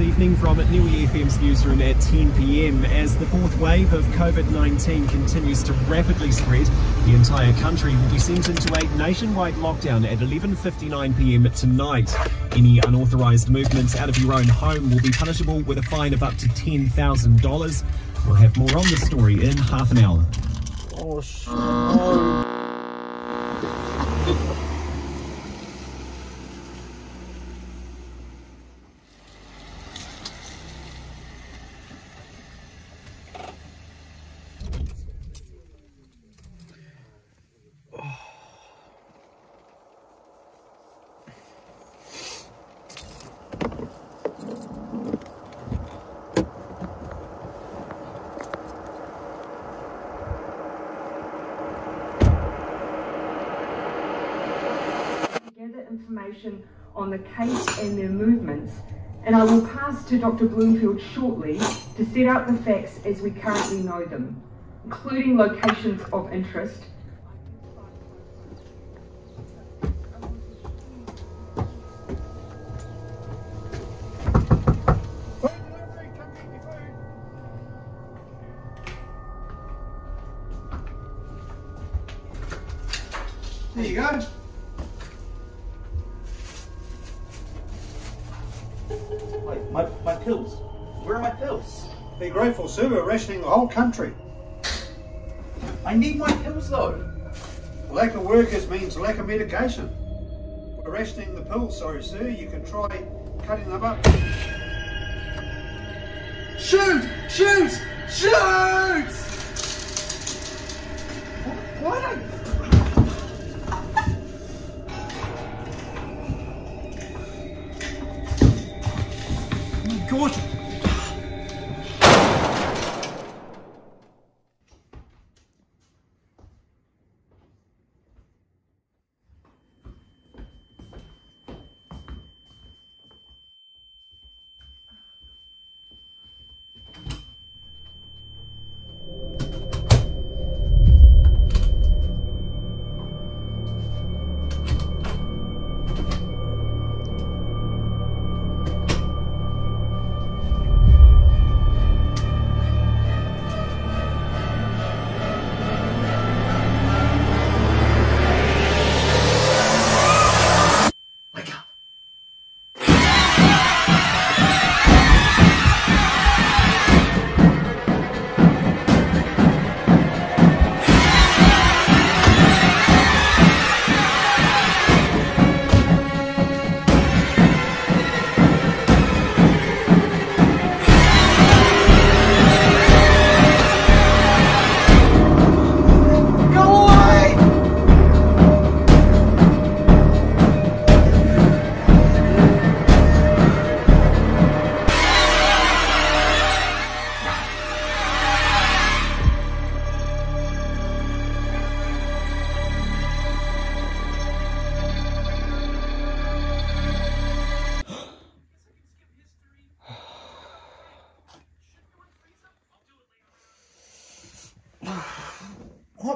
evening from Niue FM's newsroom at 10 pm. As the fourth wave of COVID 19 continues to rapidly spread, the entire country will be sent into a nationwide lockdown at 11.59 pm tonight. Any unauthorised movements out of your own home will be punishable with a fine of up to $10,000. We'll have more on the story in half an hour. Oh, information on the case and their movements, and I will pass to Dr. Bloomfield shortly to set out the facts as we currently know them, including locations of interest. There you go. Pills. Where are my pills? Be grateful, sir. We're rationing the whole country. I need my pills though. Lack of workers means lack of medication. We're rationing the pills, sorry, sir. You can try cutting them up. Shoot! Shoot! Shoot!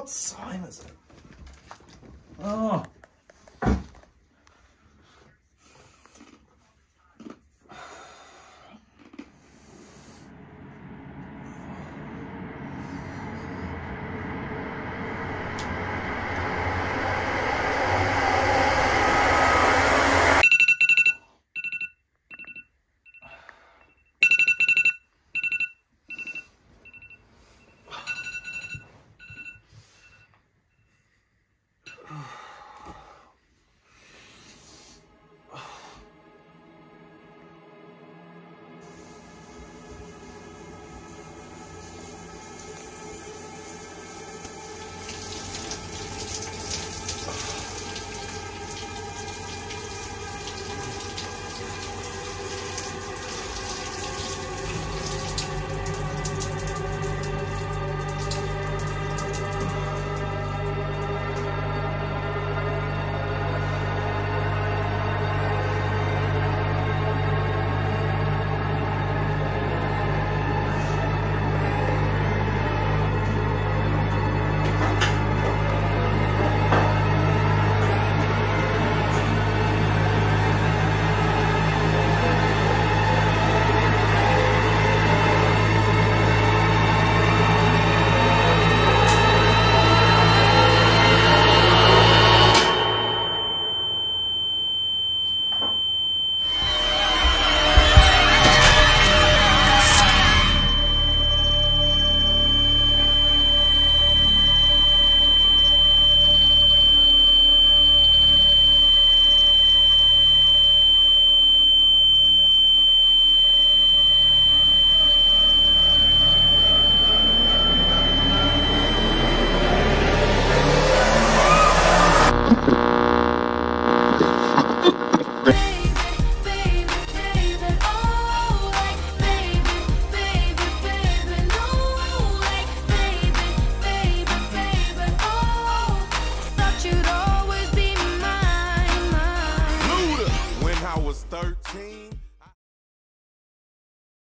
What sign is it? Oh. Oh.